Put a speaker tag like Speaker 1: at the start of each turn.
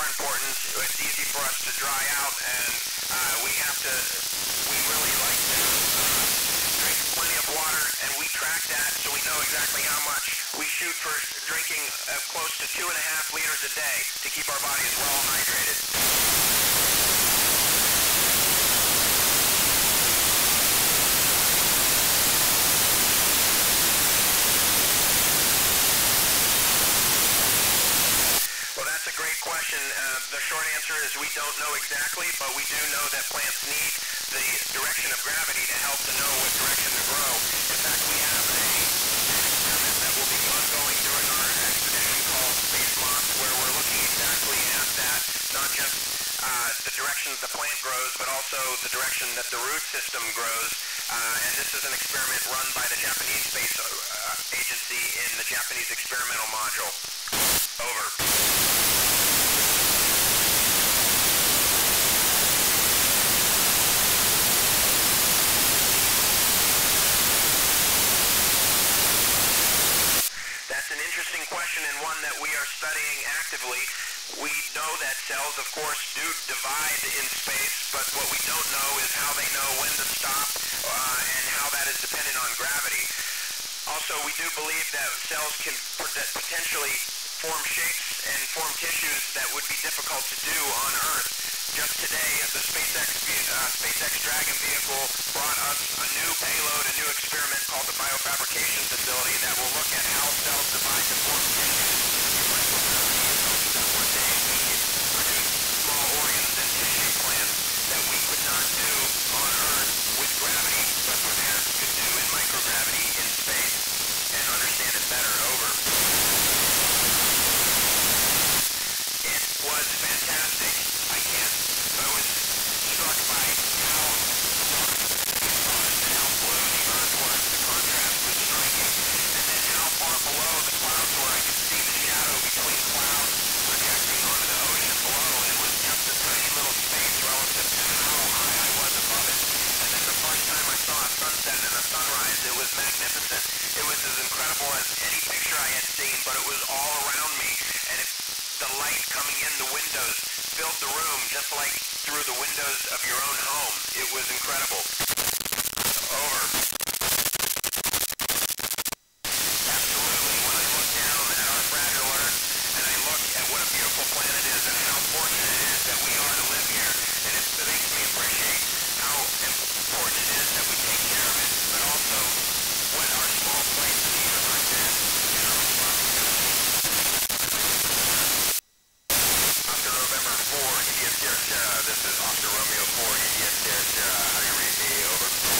Speaker 1: more important. It's easy for us to dry out, and uh, we have to, we really like to drink plenty of water, and we track that so we know exactly how much. We shoot for drinking uh, close to two and a half liters a day to keep our bodies well hydrated. Well, that's a great question. Uh, the short answer is we don't know exactly, but we do know that plants need the direction of gravity to help to know what direction to grow. In fact, we have a, experiment that will be ongoing during our expedition called Space Moss, where we're looking exactly at that, not just uh, the direction that the plant grows, but also the direction that the root system grows. Uh, and this is an experiment run by the Japanese Space uh, Agency in the Japanese Experimental Module. Over. That's an interesting question and one that we are actively. We know that cells, of course, do divide in space, but what we don't know is how they know when to stop uh, and how that is dependent on gravity. Also, we do believe that cells can potentially form shapes and form tissues that would be difficult to do on Earth. Just today, the SpaceX, uh, SpaceX Dragon vehicle brought us a new payload, a new experiment called the Biofabrication Facility that will look at how cells divide to form tissues in microgravity that one day we could produce small organs and tissue plants that we could not do on Earth with gravity, but perhaps could do in microgravity in space and understand it better. Over. It was fantastic. I can't, I was struck by how dark it was and how blue the earth was. The contrast was striking. And then how far below the clouds were. I could see the shadow between clouds projecting onto the ocean below. And it was just a tiny little space relative to how high I was above it. And then the first time I saw a sunset and a sunrise, it was magnificent. It was as incredible as any picture I had seen, but it was all around me. And it, the light coming in the windows filled the room just like through the windows of your own home. It was incredible. Delta, this is Oscar Romeo 4, EDS Delta, how do you read me? Over.